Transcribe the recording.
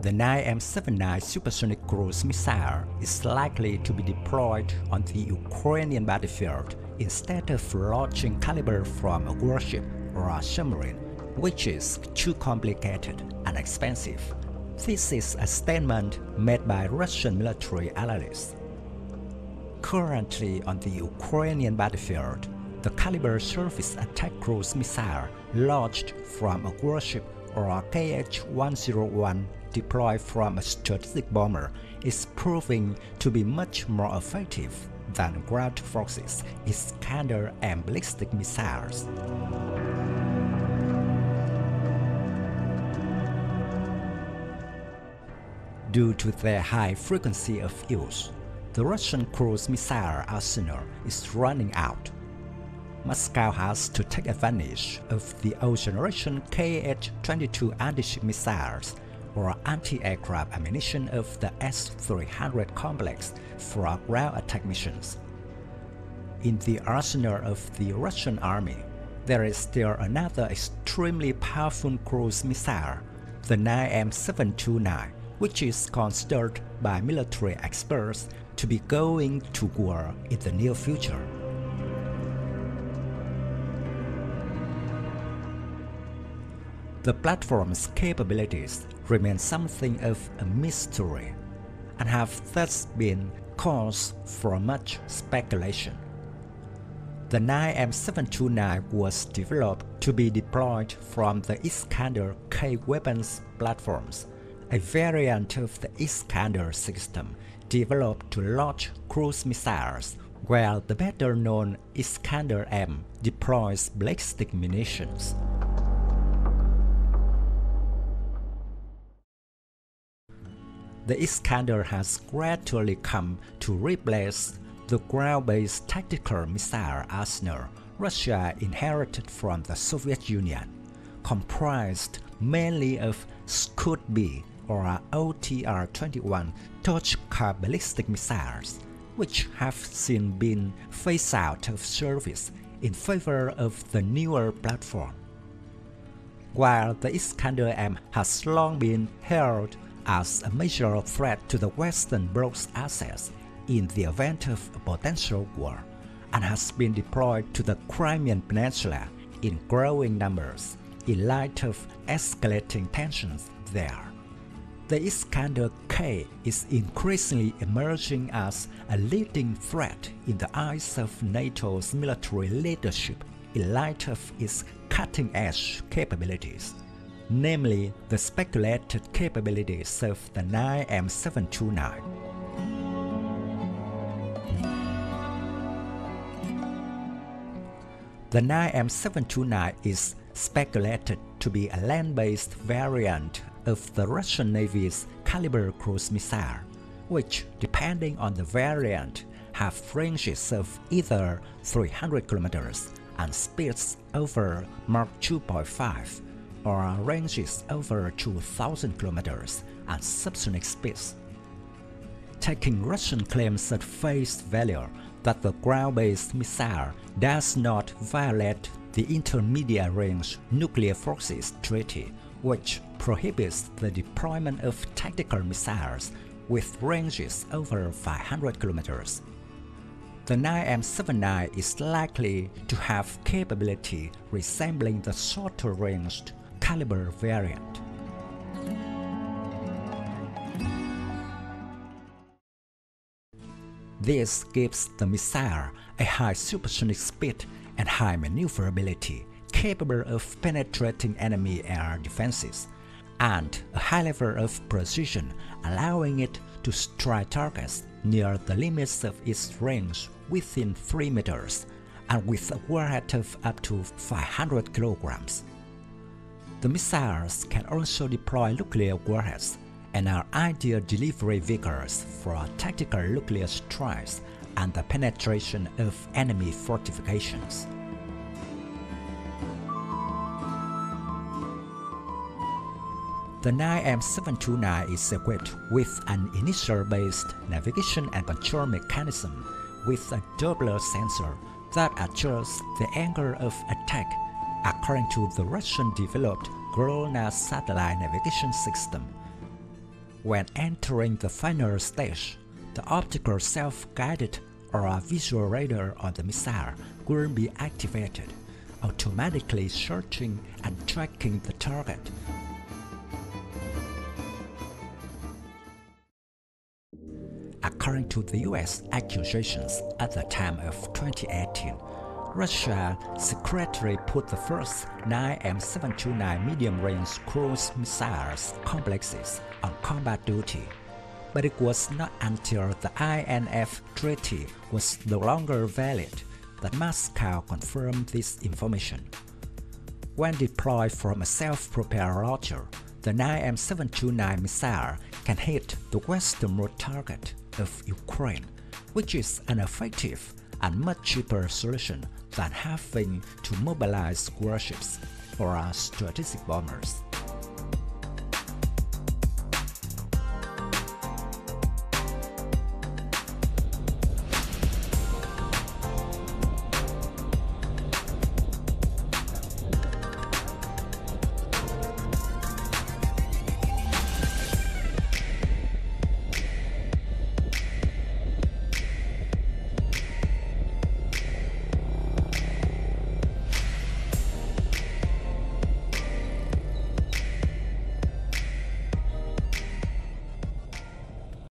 the 9M79 supersonic cruise missile is likely to be deployed on the Ukrainian battlefield instead of launching Kalibr from a warship or a submarine, which is too complicated and expensive. This is a statement made by Russian military analysts. Currently on the Ukrainian battlefield, the Kalibr surface attack cruise missile launched from a warship or a KH-101 deployed from a strategic bomber is proving to be much more effective than ground forces Iskander and ballistic missiles. Due to their high frequency of use, the Russian cruise missile arsenal is running out. Moscow has to take advantage of the old generation Kh-22 anti-ship missiles or anti-aircraft ammunition of the S-300 complex for ground attack missions. In the arsenal of the Russian army, there is still another extremely powerful cruise missile, the 9M729, which is considered by military experts to be going to war in the near future. The platform's capabilities remain something of a mystery and have thus been cause for much speculation. The 9M729 was developed to be deployed from the Iskander K weapons platforms, a variant of the Iskander system developed to launch cruise missiles, while the better-known Iskander M deploys ballistic munitions. The Iskander has gradually come to replace the ground-based tactical missile arsenal Russia inherited from the Soviet Union, comprised mainly of Scud-B or OTR-21 Tochka ballistic missiles, which have since been phased out of service in favor of the newer platform. While the Iskander M has long been held as a major threat to the Western Bloc's assets in the event of a potential war and has been deployed to the Crimean Peninsula in growing numbers in light of escalating tensions there. The Iskander K is increasingly emerging as a leading threat in the eyes of NATO's military leadership in light of its cutting-edge capabilities namely the speculated capabilities of the 9M729. The 9M729 is speculated to be a land-based variant of the Russian Navy's Kalibr cruise missile, which, depending on the variant, have ranges of either 300 km and speeds over Mach 2.5 or ranges over 2,000 kilometers at subsonic speeds. Taking Russian claims at face value that the ground-based missile does not violate the Intermediate Range Nuclear Forces Treaty, which prohibits the deployment of tactical missiles with ranges over 500 kilometers. The 9M79 is likely to have capability resembling the shorter-ranged Kalibr variant. This gives the missile a high supersonic speed and high maneuverability, capable of penetrating enemy air defenses, and a high level of precision, allowing it to strike targets near the limits of its range within 3 meters and with a warhead of up to 500 kilograms. The missiles can also deploy nuclear warheads and are ideal delivery vehicles for tactical nuclear strikes and the penetration of enemy fortifications. The 9M729 is equipped with an inertial-based navigation and control mechanism with a Doppler sensor that adjusts the angle of attack according to the Russian-developed GLONASS satellite navigation system. When entering the final stage, the optical self-guided or visual radar on the missile will be activated, automatically searching and tracking the target. According to the US accusations at the time of 2018, Russia secretly put the first 9 M729 medium-range cruise missiles complexes on combat duty. But it was not until the INF Treaty was no longer valid that Moscow confirmed this information. When deployed from a self-propelled launcher, the 9M729 missile can hit the westernmost target of Ukraine, which is an effective and much cheaper solution than having to mobilize warships or strategic bombers.